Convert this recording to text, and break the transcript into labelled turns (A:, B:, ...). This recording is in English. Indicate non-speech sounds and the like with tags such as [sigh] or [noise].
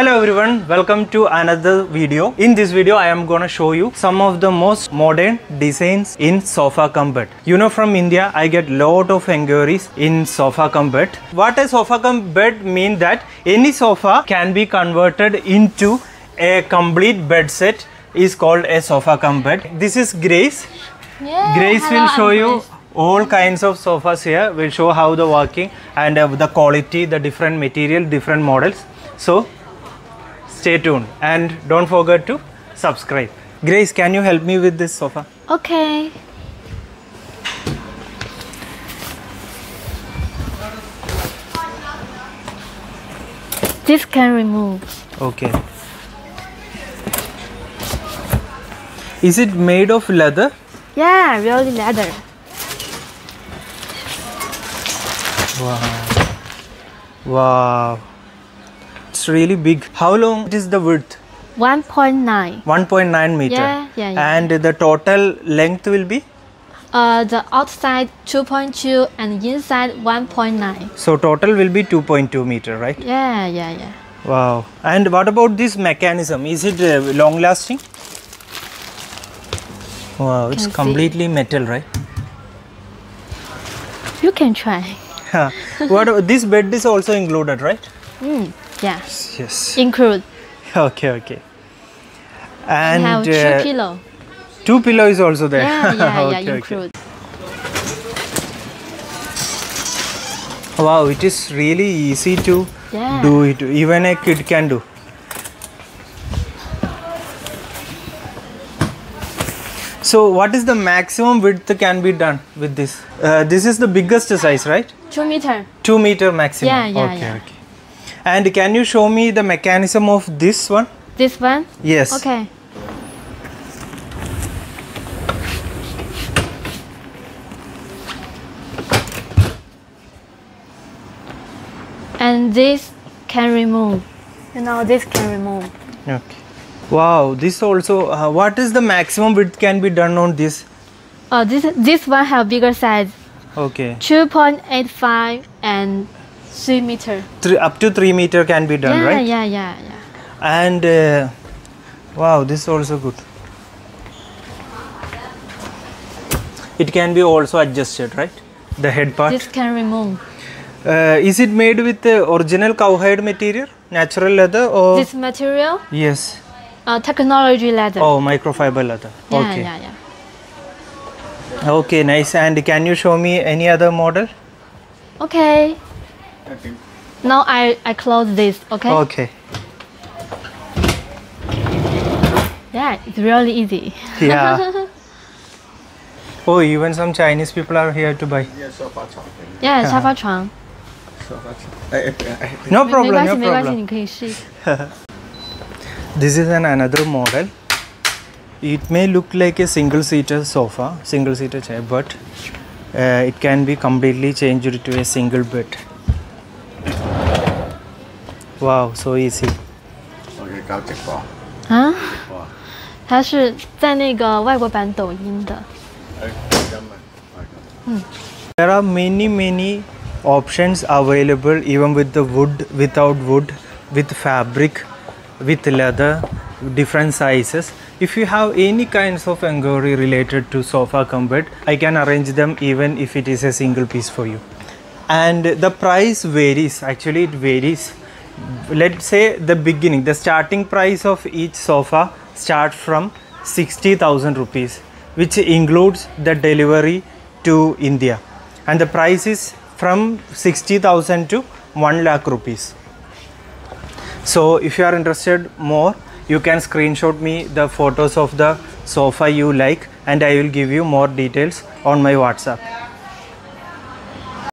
A: Hello everyone, welcome to another video. In this video, I am gonna show you some of the most modern designs in sofa cum bed. You know from India, I get lot of inquiries in sofa cum bed. What a sofa cum bed mean that any sofa can be converted into a complete bed set is called a sofa cum bed. This is Grace.
B: Yeah,
A: Grace
B: hello,
A: will show you all kinds of sofas here. Will show how the working and uh, the quality, the different material, different models. So stay tuned and don't forget to subscribe. Grace, can you help me with this sofa?
B: Okay. This can remove.
A: Okay. Is it made of leather?
B: Yeah, really leather.
A: Wow. Wow. It's really big. How long is the width?
B: 1.9.
A: 1.9 meter.
B: Yeah, yeah, yeah.
A: And the total length will be?
B: Uh, the outside 2.2 and inside 1.9.
A: So total will be 2.2 meter, right?
B: Yeah, yeah, yeah.
A: Wow. And what about this mechanism? Is it uh, long lasting? Wow, it's
B: Can see.
A: completely metal, right?
B: You can try. [laughs]
A: What this bed is also included, right?
B: Mm, yeah.
A: Yes.
B: Include. [laughs]
A: Okay, okay. And
B: have two
A: uh,
B: pillow.
A: two pillow is also there.
B: Yeah, yeah, [laughs]
A: Okay,
B: yeah.
A: okay.
B: Include.
A: Wow, it is really easy to
B: Yeah.
A: do it. Even a kid can do. So, what is the maximum width can be done with this? Uh, this is the biggest size, right?
B: Two meter.
A: 2 meter maximum.
B: Yeah, yeah,
A: okay,
B: yeah.
A: okay. And can you show me the mechanism of this one?
B: This one.
A: Yes.
B: Okay. And this can remove. You now this can remove.
A: Okay. Wow, this also. Uh, what is the maximum width can be done on this?
B: Oh, this this one have bigger size,
A: Okay.
B: 2.85 and 3 meter.
A: Three, up to 3 meter can be done,
B: yeah,
A: right?
B: yeah, yeah, yeah.
A: And uh, wow, this also good. It can be also adjusted, right? The head part.
B: This can remove.
A: Uh, is it made with the original cowhide material, natural leather, or
B: This material,
A: yes?
B: uh, technology leather.
A: Oh, microfiber leather.
B: yeah,
A: okay.
B: yeah, yeah.
A: Okay, nice. And can you show me any other model?
B: Okay. Now I, I close this, okay?
A: Okay.
B: Yeah, it's really easy.
A: Yeah. oh, even some Chinese people are here to buy.
B: Yeah, sofa chuang.
A: Yeah,
B: sofa
A: chuang.
B: Sofa chuang.
A: No problem,
B: no problem.
A: this is an another model. It may look like a single-seater sofa, single-seater chair, but uh, it can be completely changed to a single bed wow so easy. there are many many options available even with the wood, without wood, with fabric, with leather, different sizes. If you have any kinds of angori related to sofa cum bed, I can arrange them even if it is a single piece for you. And the price varies, actually it varies Let's say the beginning, the starting price of each sofa start from 60,000 rupees, which includes the delivery to India. And the price is from 60000 to 1 lakh rupees. So if you are interested more you can screenshot me the photos of the sofa you like and i will give you more details on my whatsapp